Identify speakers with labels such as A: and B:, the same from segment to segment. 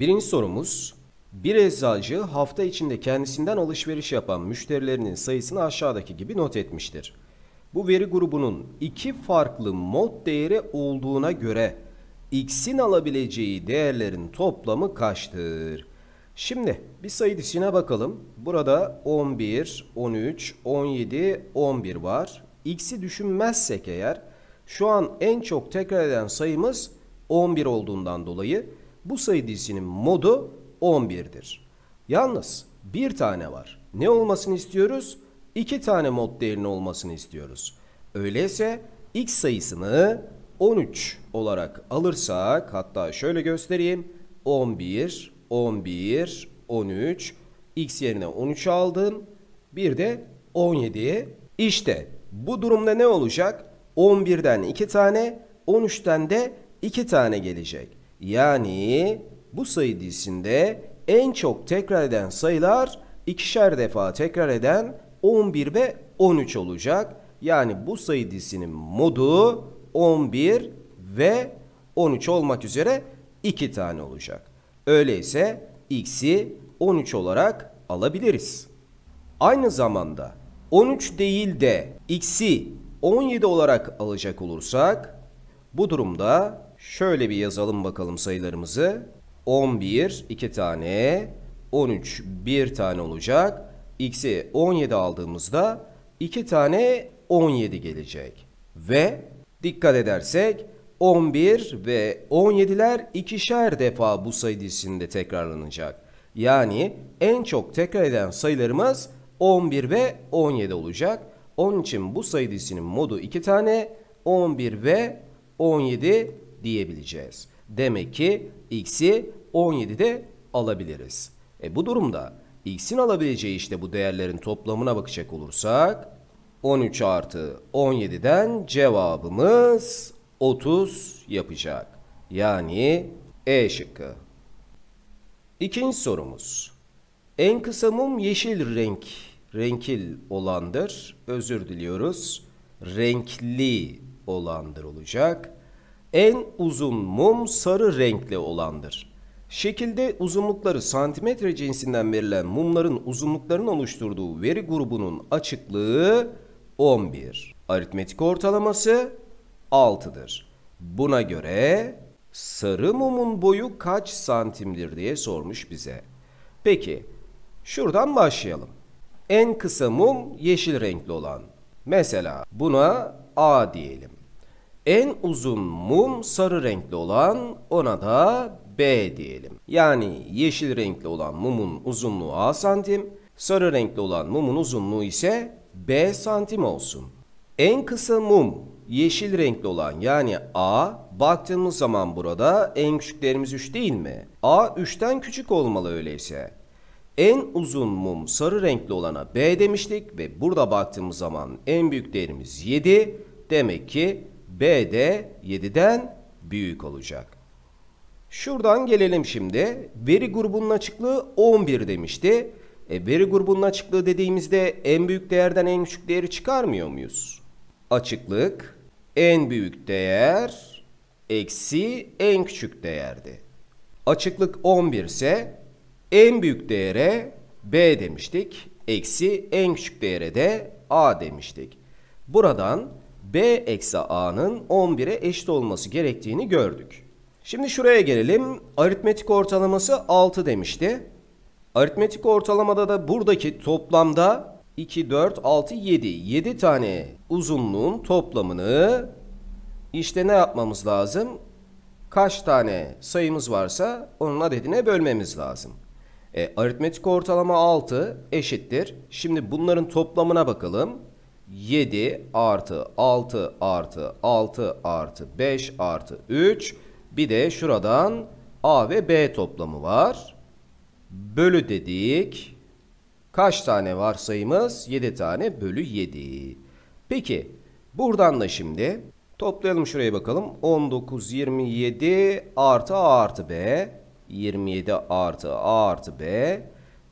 A: Birinci sorumuz. Bir eczacı hafta içinde kendisinden alışveriş yapan müşterilerinin sayısını aşağıdaki gibi not etmiştir. Bu veri grubunun iki farklı mod değeri olduğuna göre x'in alabileceği değerlerin toplamı kaçtır? Şimdi bir sayı dizisine bakalım. Burada 11, 13, 17, 11 var. X'i düşünmezsek eğer şu an en çok tekrar eden sayımız 11 olduğundan dolayı bu sayı dizisinin modu 11'dir. Yalnız bir tane var. Ne olmasını istiyoruz? İki tane mod değerinin olmasını istiyoruz. Öyleyse x sayısını 13 olarak alırsak hatta şöyle göstereyim. 11, 11, 13, x yerine 13 aldım. Bir de 17'ye. İşte bu durumda ne olacak? 11'den 2 tane, 13'ten de 2 tane gelecek. Yani bu sayı dizisinde en çok tekrar eden sayılar ikişer defa tekrar eden 11 ve 13 olacak. Yani bu sayı dizisinin modu 11 ve 13 olmak üzere 2 tane olacak. Öyleyse x'i 13 olarak alabiliriz. Aynı zamanda 13 değil de x'i 17 olarak alacak olursak bu durumda şöyle bir yazalım bakalım sayılarımızı. 11 2 tane, 13 1 tane olacak. X'i 17 aldığımızda 2 tane 17 gelecek. Ve dikkat edersek 11 ve 17'ler ikişer defa bu sayı dizisinde tekrarlanacak. Yani en çok tekrar eden sayılarımız 11 ve 17 olacak. Onun için bu sayı dizisinin modu 2 tane 11 ve 17 diyebileceğiz. Demek ki x'i 17'de alabiliriz. E bu durumda x'in alabileceği işte bu değerlerin toplamına bakacak olursak 13 artı 17'den cevabımız 30 yapacak. Yani E şıkkı. İkinci sorumuz. En kısa mum yeşil renk, renkil olandır. Özür diliyoruz. Renkli olandır olacak. En uzun mum sarı renkli olandır. Şekilde uzunlukları santimetre cinsinden verilen mumların uzunluklarının oluşturduğu veri grubunun açıklığı 11. Aritmetik ortalaması 6'dır. Buna göre sarı mumun boyu kaç santimdir diye sormuş bize. Peki, şuradan başlayalım. En kısa mum yeşil renkli olan. Mesela buna A diyelim. En uzun mum sarı renkli olan ona da B diyelim. Yani yeşil renkli olan mumun uzunluğu A santim, sarı renkli olan mumun uzunluğu ise B santim olsun. En kısa mum yeşil renkli olan yani A baktığımız zaman burada en küçük değerimiz 3 değil mi? A 3'ten küçük olmalı öyleyse. En uzun mum sarı renkli olana B demiştik ve burada baktığımız zaman en büyük değerimiz 7. Demek ki B de 7'den büyük olacak. Şuradan gelelim şimdi. Veri grubunun açıklığı 11 demişti. E, veri grubunun açıklığı dediğimizde en büyük değerden en küçük değeri çıkarmıyor muyuz? Açıklık en büyük değer eksi en küçük değerdi. Açıklık 11 ise en büyük değere B demiştik. Eksi en küçük değere de A demiştik. Buradan B eksi A'nın 11'e eşit olması gerektiğini gördük. Şimdi şuraya gelelim. Aritmetik ortalaması 6 demişti. Aritmetik ortalamada da buradaki toplamda 2, 4, 6, 7. 7 tane uzunluğun toplamını işte ne yapmamız lazım? Kaç tane sayımız varsa onun adedine bölmemiz lazım. E, aritmetik ortalama 6 eşittir. Şimdi bunların toplamına bakalım. 7 artı 6 artı 6 artı 5 artı 3 bir de şuradan A ve B toplamı var. Bölü dedik. Kaç tane var sayımız? 7 tane bölü 7. Peki buradan da şimdi toplayalım şuraya bakalım. 19, 27 artı A artı B. 27 artı A artı B.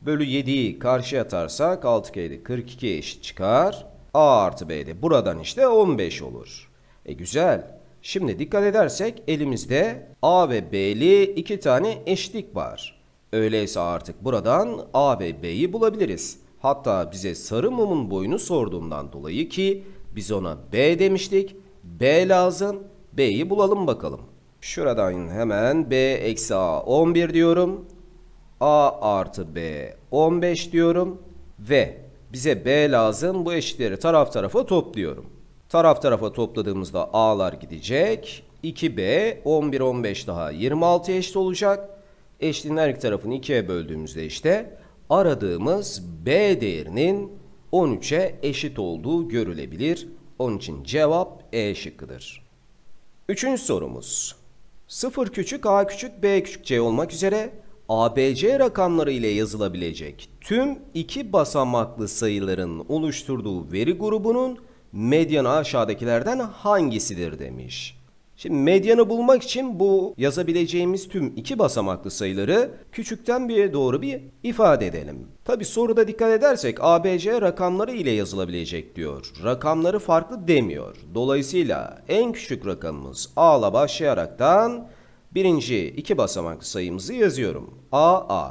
A: Bölü 7'yi karşıya atarsak 6 kere 42 eşit çıkar. A artı B de buradan işte 15 olur. E güzel. Şimdi dikkat edersek elimizde A ve B'li iki tane eşlik var. Öyleyse artık buradan A ve B'yi bulabiliriz. Hatta bize sarı mumun boyunu sorduğundan dolayı ki biz ona B demiştik. B lazım. B'yi bulalım bakalım. Şuradan hemen B eksi A 11 diyorum. A artı B 15 diyorum. Ve bize B lazım. Bu eşitleri taraf tarafa topluyorum. Taraf tarafa topladığımızda A'lar gidecek. 2B 11 15 daha 26 eşit olacak. Eşliğin her iki tarafını 2'ye böldüğümüzde işte aradığımız B değerinin 13'e eşit olduğu görülebilir. Onun için cevap E şıkkıdır. Üçüncü sorumuz. 0 küçük a küçük b küçük c olmak üzere ABC rakamları ile yazılabilecek tüm iki basamaklı sayıların oluşturduğu veri grubunun medyanı aşağıdakilerden hangisidir demiş. Şimdi medyanı bulmak için bu yazabileceğimiz tüm iki basamaklı sayıları küçükten bir doğru bir ifade edelim. Tabi soruda dikkat edersek ABC rakamları ile yazılabilecek diyor. Rakamları farklı demiyor. Dolayısıyla en küçük rakamımız A ile başlayaraktan birinci iki basamaklı sayımızı yazıyorum. AA.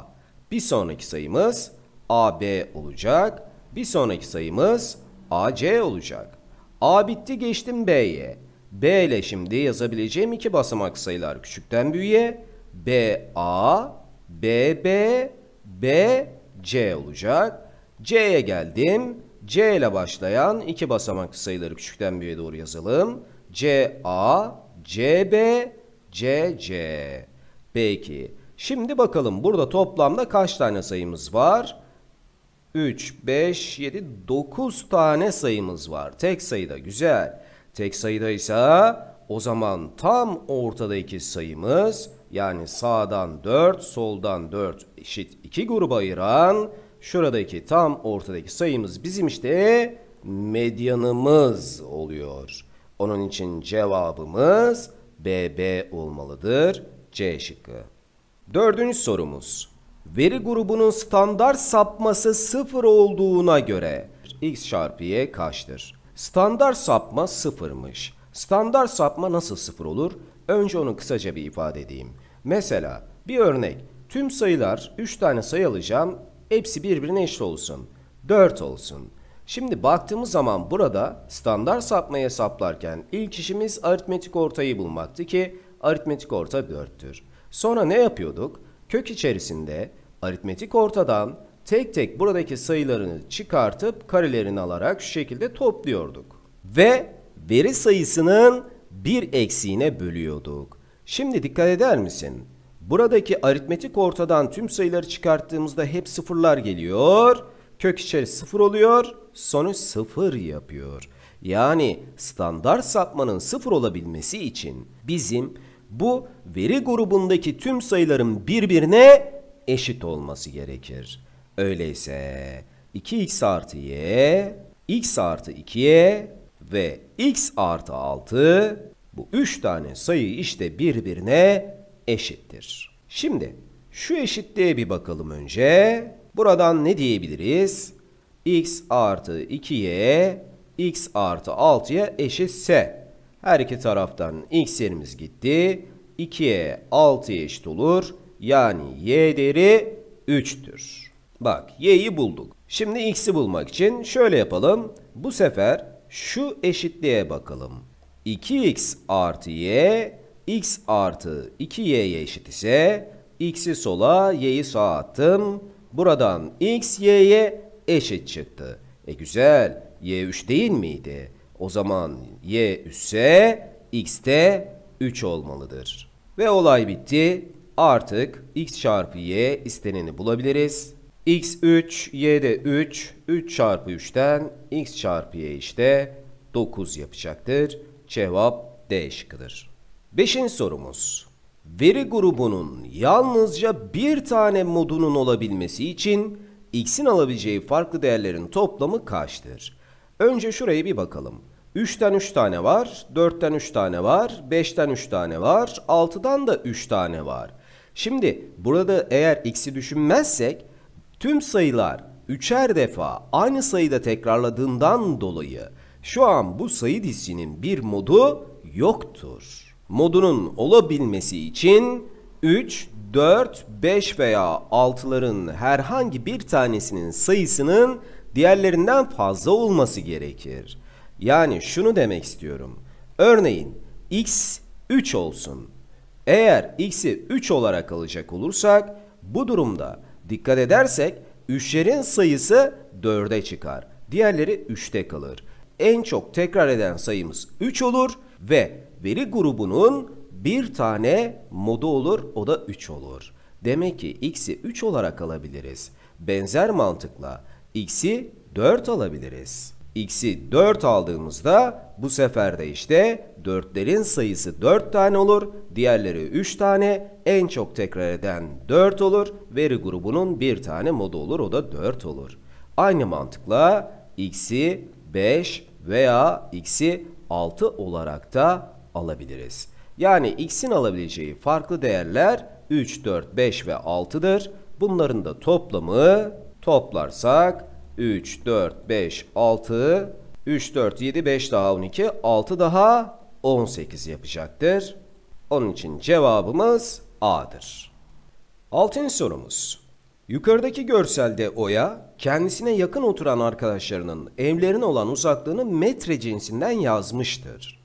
A: Bir sonraki sayımız AB olacak. Bir sonraki sayımız AC olacak. A bitti geçtim B'ye. B ile şimdi yazabileceğim iki basamak sayılar küçükten büyüğe B A, B B, B C olacak. C'ye geldim. C ile başlayan iki basamak sayıları küçükten büyüğe doğru yazalım. C A, C B, C C. Peki. Şimdi bakalım burada toplamda kaç tane sayımız var? 3, 5, 7, 9 tane sayımız var. Tek sayıda güzel. Tek sayıdaysa o zaman tam ortadaki sayımız yani sağdan 4, soldan 4 eşit 2 gruba ayıran şuradaki tam ortadaki sayımız bizim işte medyanımız oluyor. Onun için cevabımız BB olmalıdır. C şıkkı. Dördüncü sorumuz. Veri grubunun standart sapması 0 olduğuna göre x çarpı y kaçtır? Standart sapma sıfırmış. Standart sapma nasıl sıfır olur? Önce onu kısaca bir ifade edeyim. Mesela bir örnek. Tüm sayılar 3 tane sayı alacağım. Hepsi birbirine eşit olsun. 4 olsun. Şimdi baktığımız zaman burada standart sapmayı hesaplarken ilk işimiz aritmetik ortayı bulmaktı ki aritmetik orta 4'tür. Sonra ne yapıyorduk? Kök içerisinde aritmetik ortadan tek tek buradaki sayılarını çıkartıp karelerini alarak şu şekilde topluyorduk. Ve veri sayısının bir eksiğine bölüyorduk. Şimdi dikkat eder misin? Buradaki aritmetik ortadan tüm sayıları çıkarttığımızda hep sıfırlar geliyor. Kök içerisi sıfır oluyor. Sonuç sıfır yapıyor. Yani standart sapmanın sıfır olabilmesi için bizim bu veri grubundaki tüm sayıların birbirine eşit olması gerekir. Öyleyse 2x artı y, x artı 2y ve x artı 6 bu 3 tane sayı işte birbirine eşittir. Şimdi şu eşitliğe bir bakalım önce. Buradan ne diyebiliriz? x artı 2y, x artı 6'ya eşitse her iki taraftan x yerimiz gitti. 2'ye 6'ya eşit olur. Yani y değeri 3'tür. Bak y'yi bulduk. Şimdi x'i bulmak için şöyle yapalım. Bu sefer şu eşitliğe bakalım. 2x artı y, x artı 2y'ye eşit ise x'i sola, y'yi sağa attım. Buradan x, y'ye eşit çıktı. E güzel, y 3 değil miydi? O zaman y 3 ise x de 3 olmalıdır. Ve olay bitti. Artık x çarpı y isteneni bulabiliriz. x 3, y de 3. 3 çarpı 3'ten x çarpı y işte 9 yapacaktır. Cevap D şıkkıdır. Beşinci sorumuz. Veri grubunun yalnızca bir tane modunun olabilmesi için x'in alabileceği farklı değerlerin toplamı kaçtır? Önce şuraya bir bakalım. 3'ten 3 tane var, 4'ten 3 tane var, 5'ten 3 tane var, 6'dan da 3 tane var. Şimdi burada eğer x'i düşünmezsek tüm sayılar üçer defa aynı sayıda tekrarladığından dolayı şu an bu sayı dizisinin bir modu yoktur. Modunun olabilmesi için 3, 4, 5 veya 6'ların herhangi bir tanesinin sayısının diğerlerinden fazla olması gerekir. Yani şunu demek istiyorum. Örneğin x 3 olsun. Eğer x'i 3 olarak alacak olursak bu durumda dikkat edersek 3'lerin sayısı 4'e çıkar. Diğerleri 3'te kalır. En çok tekrar eden sayımız 3 olur ve veri grubunun bir tane modu olur o da 3 olur. Demek ki x'i 3 olarak alabiliriz. Benzer mantıkla x'i 4 alabiliriz. x'i 4 aldığımızda bu sefer de işte 4'lerin sayısı 4 tane olur, diğerleri 3 tane, en çok tekrar eden 4 olur, veri grubunun bir tane modu olur o da 4 olur. Aynı mantıkla x'i 5 veya x'i 6 olarak da alabiliriz. Yani x'in alabileceği farklı değerler 3, 4, 5 ve 6'dır. Bunların da toplamı toplarsak 3, 4, 5, 6, 3, 4, 7, 5 daha 12, 6 daha 18 yapacaktır. Onun için cevabımız A'dır. Altıncı sorumuz. Yukarıdaki görselde Oya, kendisine yakın oturan arkadaşlarının evlerine olan uzaklığını metre cinsinden yazmıştır.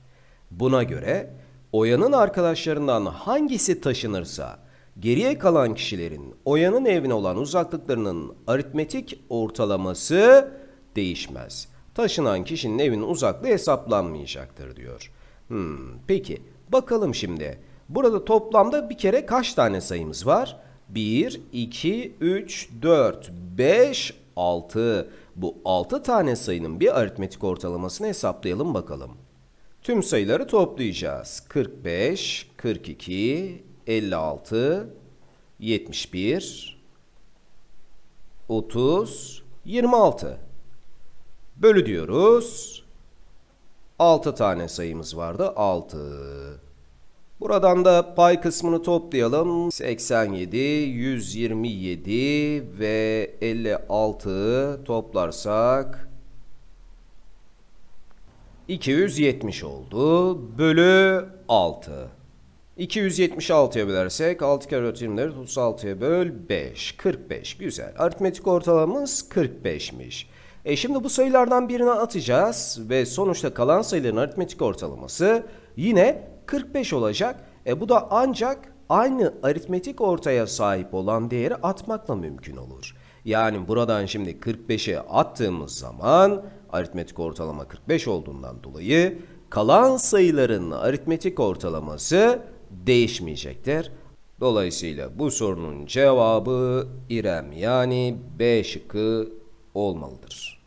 A: Buna göre Oya'nın arkadaşlarından hangisi taşınırsa, geriye kalan kişilerin Oya'nın evine olan uzaklıklarının aritmetik ortalaması değişmez. Taşınan kişinin evinin uzaklığı hesaplanmayacaktır diyor. Hmm, peki bakalım şimdi. Burada toplamda bir kere kaç tane sayımız var? 1, 2, 3, 4, 5, 6. Bu 6 tane sayının bir aritmetik ortalamasını hesaplayalım bakalım. Tüm sayıları toplayacağız. 45, 42, 56, 71, 30, 26. Bölü diyoruz. 6 tane sayımız vardı. 6. Buradan da pay kısmını toplayalım. 87, 127 ve 56 toplarsak 270 oldu. Bölü 6. 276'ya bölersek 6 kere 4 24 36'ya böl 5. 45. Güzel. Aritmetik ortalamamız 45'miş. E şimdi bu sayılardan birini atacağız ve sonuçta kalan sayıların aritmetik ortalaması yine 45 olacak. E bu da ancak aynı aritmetik ortaya sahip olan değeri atmakla mümkün olur. Yani buradan şimdi 45'e attığımız zaman aritmetik ortalama 45 olduğundan dolayı kalan sayıların aritmetik ortalaması değişmeyecektir. Dolayısıyla bu sorunun cevabı İrem yani B şıkkı olmalıdır.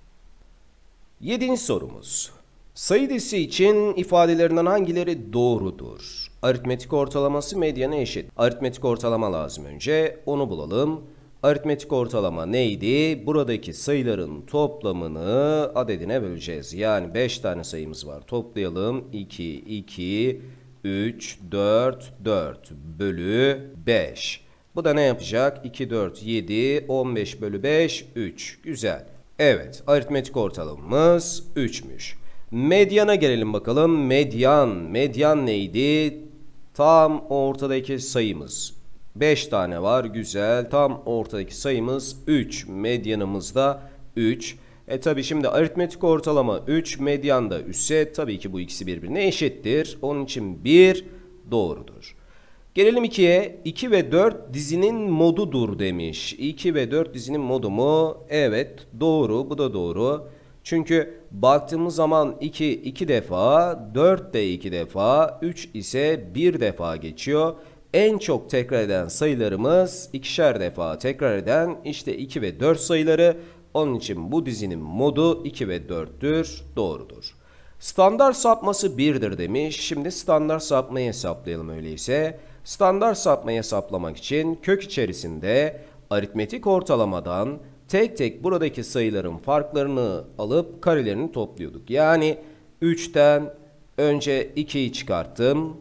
A: Yedinci sorumuz. Sayı dizisi için ifadelerinden hangileri doğrudur? Aritmetik ortalaması medyana eşit. Aritmetik ortalama lazım önce. Onu bulalım. Aritmetik ortalama neydi? Buradaki sayıların toplamını adedine böleceğiz. Yani 5 tane sayımız var. Toplayalım. 2, 2, 3, 4, 4 bölü 5. Bu da ne yapacak? 2, 4, 7, 15 bölü 5, 3. Güzel. Evet, aritmetik ortalamamız 3'müş. Medyana gelelim bakalım. Medyan, medyan neydi? Tam ortadaki sayımız. 5 tane var, güzel. Tam ortadaki sayımız 3. Medyanımız da 3. E tabi şimdi aritmetik ortalama 3, medyan da 3 ise tabii ki bu ikisi birbirine eşittir. Onun için 1 doğrudur. Gelelim 2'ye. 2 ve 4 dizinin modudur demiş. 2 ve 4 dizinin modu mu? Evet doğru bu da doğru. Çünkü baktığımız zaman 2 2 defa, 4 de 2 defa, 3 ise 1 defa geçiyor. En çok tekrar eden sayılarımız ikişer defa tekrar eden işte 2 ve 4 sayıları. Onun için bu dizinin modu 2 ve 4'tür. Doğrudur. Standart sapması 1'dir demiş. Şimdi standart sapmayı hesaplayalım öyleyse. Standart sapmayı hesaplamak için kök içerisinde aritmetik ortalamadan tek tek buradaki sayıların farklarını alıp karelerini topluyorduk. Yani 3'ten önce 2'yi çıkarttım.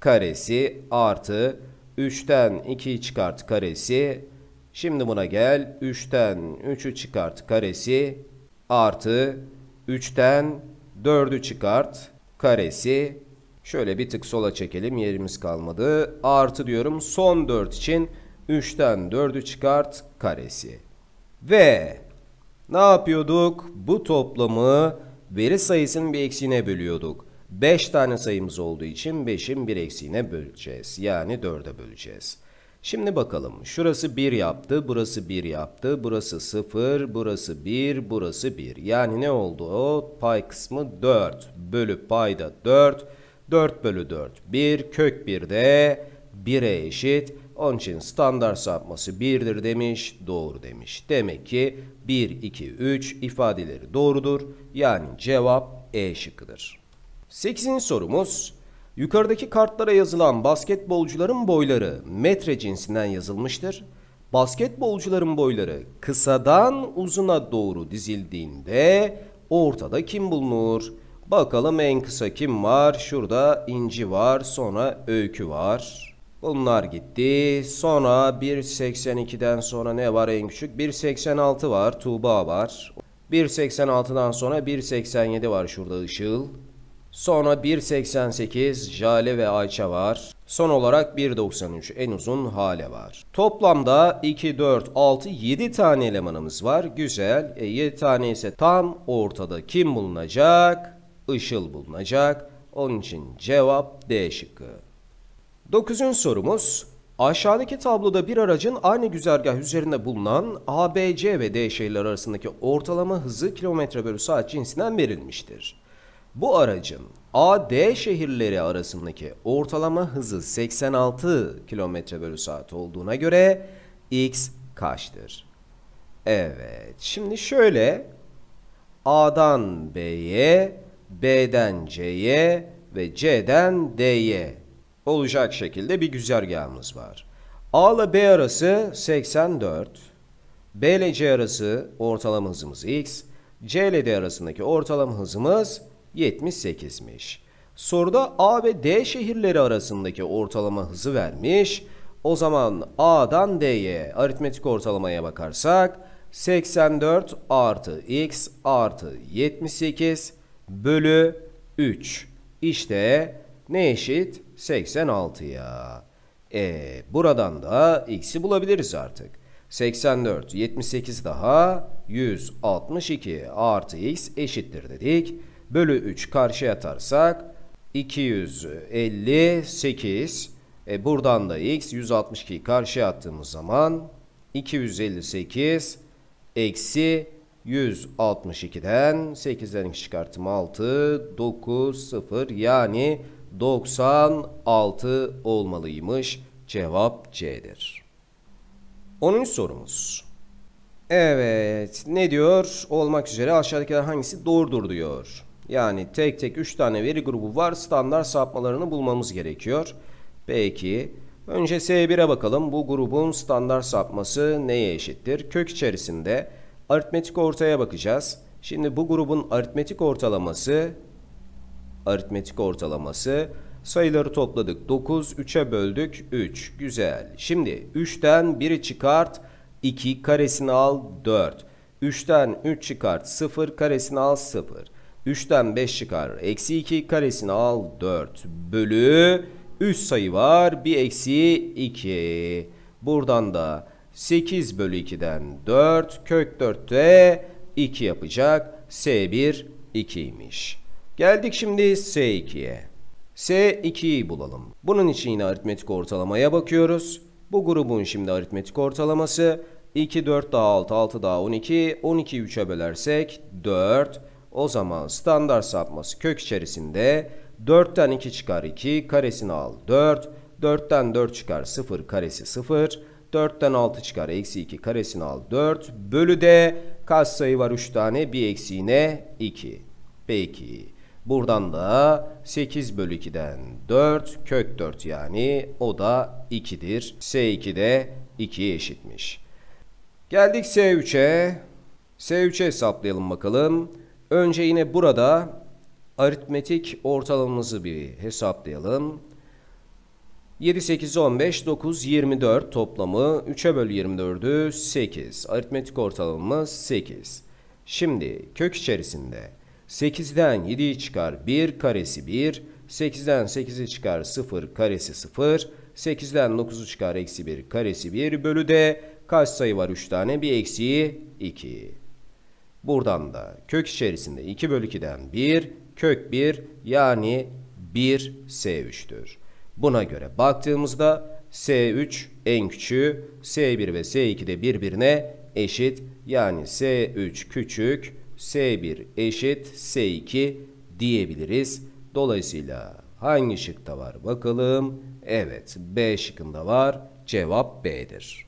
A: Karesi artı 3'ten 2'yi çıkart karesi. Şimdi buna gel. 3'ten 3'ü çıkart karesi artı 3'ten 4'ü çıkart karesi Şöyle bir tık sola çekelim yerimiz kalmadı. Artı diyorum son 4 için 3'ten 4'ü çıkart karesi. Ve ne yapıyorduk? Bu toplamı veri sayısının bir eksiğine bölüyorduk. 5 tane sayımız olduğu için 5'in bir eksiğine böleceğiz. Yani 4'e böleceğiz. Şimdi bakalım. Şurası 1 yaptı, burası 1 yaptı, burası 0, burası 1, burası 1. Yani ne oldu o? Pay kısmı 4 bölü payda 4. 4 bölü 4 1 kök 1 de 1'e eşit. Onun için standart sapması 1'dir demiş, doğru demiş. Demek ki 1, 2, 3 ifadeleri doğrudur. Yani cevap E şıkkıdır. 8. sorumuz. Yukarıdaki kartlara yazılan basketbolcuların boyları metre cinsinden yazılmıştır. Basketbolcuların boyları kısadan uzuna doğru dizildiğinde ortada kim bulunur? Bakalım en kısa kim var? Şurada İnci var, sonra Öykü var. Bunlar gitti. Sonra 1.82'den sonra ne var en küçük? 1.86 var, Tuğba var. 1.86'dan sonra 1.87 var şurada Işıl. Sonra 1.88 Jale ve Ayça var. Son olarak 1.93 en uzun Hale var. Toplamda 2, 4, 6, 7 tane elemanımız var. Güzel. E, 7 tane ise tam ortada kim bulunacak? Işıl bulunacak. Onun için cevap D şıkkı. 9. sorumuz. Aşağıdaki tabloda bir aracın aynı güzergah üzerinde bulunan A, B, C ve D şehirler arasındaki ortalama hızı kilometre bölü saat cinsinden verilmiştir. Bu aracın A, D şehirleri arasındaki ortalama hızı 86 kilometre bölü saat olduğuna göre X kaçtır? Evet, şimdi şöyle A'dan B'ye, B'den C'ye ve C'den D'ye olacak şekilde bir güzergahımız var. A ile B arası 84, B ile C arası ortalama hızımız X, C ile D arasındaki ortalama hızımız 78'miş. Soruda A ve D şehirleri arasındaki ortalama hızı vermiş. O zaman A'dan D'ye aritmetik ortalamaya bakarsak 84 artı X artı 78 bölü 3. İşte ne eşit? 86'ya. E buradan da X'i bulabiliriz artık. 84, 78 daha 162 artı X eşittir dedik bölü 3 karşıya atarsak 258 e buradan da x 162'yi karşıya attığımız zaman 258 eksi 162'den 8'den 2 çıkartım 6 9 0 yani 96 olmalıymış. Cevap C'dir. 10. sorumuz. Evet ne diyor? Olmak üzere aşağıdakiler hangisi doğrudur diyor. Yani tek tek 3 tane veri grubu var. Standart sapmalarını bulmamız gerekiyor. Peki. Önce S1'e bakalım. Bu grubun standart sapması neye eşittir? Kök içerisinde aritmetik ortaya bakacağız. Şimdi bu grubun aritmetik ortalaması aritmetik ortalaması sayıları topladık. 9, 3'e böldük. 3. Güzel. Şimdi 3'ten 1'i çıkart. 2 karesini al. 4. 3'ten 3 çıkart. 0 karesini al. 0. 3'ten 5 çıkar. Eksi 2 karesini al 4 bölü 3 sayı var. Bir eksi 2. Buradan da 8 bölü 2'den 4 kök 4'te 2 yapacak. S1 2'ymiş. Geldik şimdi S2'ye. S2'yi bulalım. Bunun için yine aritmetik ortalamaya bakıyoruz. Bu grubun şimdi aritmetik ortalaması 2, 4 daha 6, 6 daha 12. 12'yi 3'e bölersek 4. O zaman standart sapması kök içerisinde 4'ten 2 çıkar 2 karesini al 4. 4'ten 4 çıkar 0 karesi 0. 4'ten 6 çıkar eksi 2 karesini al 4. Bölü de kaç sayı var 3 tane bir eksiğine 2. Peki. Buradan da 8 bölü 2'den 4 kök 4 yani o da 2'dir. S2 de 2'ye eşitmiş. Geldik S3'e. S3'e hesaplayalım bakalım. Önce yine burada aritmetik ortalamamızı bir hesaplayalım. 7, 8, 15, 9, 24 toplamı 3'e böl 24'ü 8. Aritmetik ortalamamız 8. Şimdi kök içerisinde 8'den 7'yi çıkar 1 karesi 1, 8'den 8'i çıkar 0 karesi 0. 8'den 9'u çıkar eksi 1 karesi 1 bölü de kaç sayı var 3 tane bir eksiği 2. Buradan da kök içerisinde 2 bölü 2'den 1 kök 1 yani 1 S3'tür. Buna göre baktığımızda S3 en küçüğü S1 ve S2 de birbirine eşit yani S3 küçük S1 eşit S2 diyebiliriz. Dolayısıyla hangi şıkta var bakalım. Evet B şıkkında var. Cevap B'dir.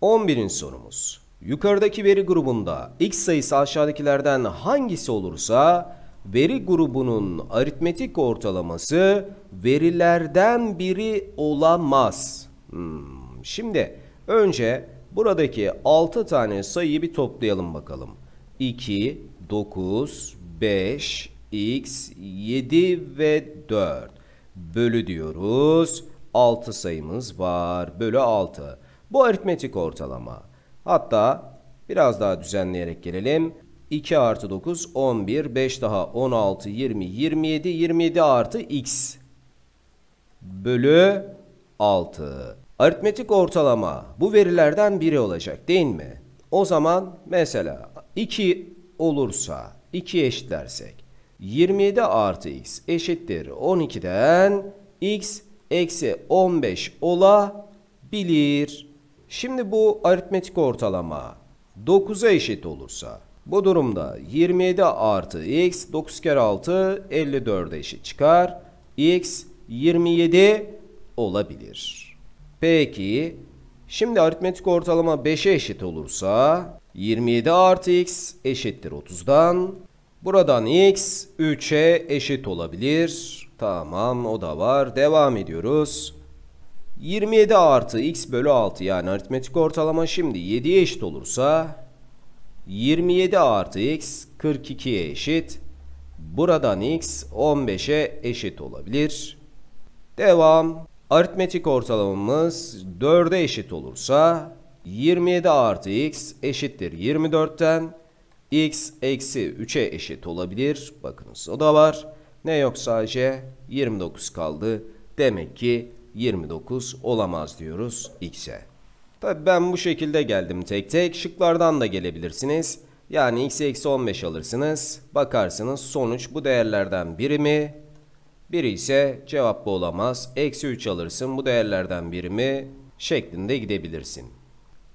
A: 11. sorumuz. Yukarıdaki veri grubunda x sayısı aşağıdakilerden hangisi olursa veri grubunun aritmetik ortalaması verilerden biri olamaz. Hmm, şimdi önce buradaki 6 tane sayıyı bir toplayalım bakalım. 2, 9, 5, x, 7 ve 4 bölü diyoruz. 6 sayımız var. Bölü 6. Bu aritmetik ortalama. Hatta biraz daha düzenleyerek gelelim. 2 artı 9 11, 5 daha 16, 20, 27, 27 artı x bölü 6. Aritmetik ortalama bu verilerden biri olacak değil mi? O zaman mesela 2 olursa 2 eşitlersek 27 artı x eşittir 12'den x eksi 15 olabilir. Şimdi bu aritmetik ortalama 9'a eşit olursa bu durumda 27 artı x 9 kere 6 54 eşit çıkar. x 27 olabilir. Peki şimdi aritmetik ortalama 5'e eşit olursa 27 artı x eşittir 30'dan. Buradan x 3'e eşit olabilir. Tamam o da var. Devam ediyoruz. 27 artı x bölü 6 yani aritmetik ortalama şimdi 7'ye eşit olursa 27 artı x 42'ye eşit. Buradan x 15'e eşit olabilir. Devam. Aritmetik ortalamamız 4'e eşit olursa 27 artı x eşittir 24'ten x eksi 3'e eşit olabilir. Bakınız o da var. Ne yok sadece 29 kaldı. Demek ki 29 olamaz diyoruz x'e. Tabi ben bu şekilde geldim tek tek. Şıklardan da gelebilirsiniz. Yani x eksi 15 alırsınız. Bakarsınız sonuç bu değerlerden biri mi? Biri ise cevap bu olamaz. Eksi 3 alırsın bu değerlerden biri mi? Şeklinde gidebilirsin.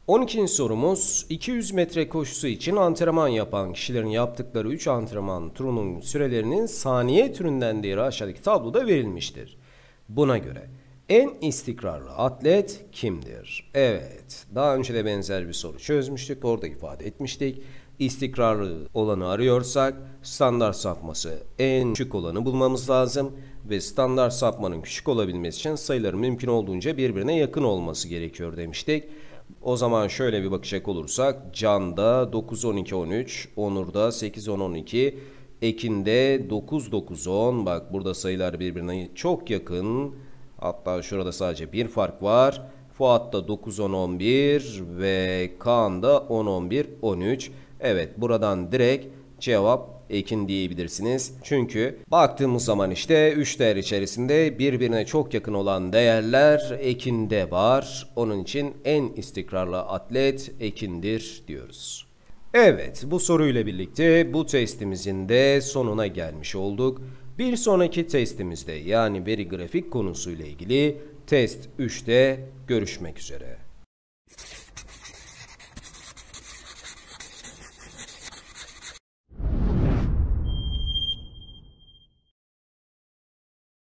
A: 12. sorumuz 200 metre koşusu için antrenman yapan kişilerin yaptıkları 3 antrenman turunun sürelerinin saniye türünden değeri aşağıdaki tabloda verilmiştir. Buna göre en istikrarlı atlet kimdir? Evet, daha önce de benzer bir soru çözmüştük, orada ifade etmiştik. İstikrarlı olanı arıyorsak standart sapması en küçük olanı bulmamız lazım ve standart sapmanın küçük olabilmesi için sayıların mümkün olduğunca birbirine yakın olması gerekiyor demiştik. O zaman şöyle bir bakacak olursak Can'da 9, 12, 13, Onur'da 8, 10, 12, Ekin'de 9, 9, 10. Bak burada sayılar birbirine çok yakın. Hatta şurada sadece bir fark var. Fuat'ta 9, 10, 11 ve Kaan'da 10, 11, 13. Evet buradan direkt cevap Ekin diyebilirsiniz. Çünkü baktığımız zaman işte 3 değer içerisinde birbirine çok yakın olan değerler Ekin'de var. Onun için en istikrarlı atlet Ekin'dir diyoruz. Evet bu soruyla birlikte bu testimizin de sonuna gelmiş olduk. Bir sonraki testimizde yani veri grafik konusuyla ilgili test 3'te görüşmek üzere.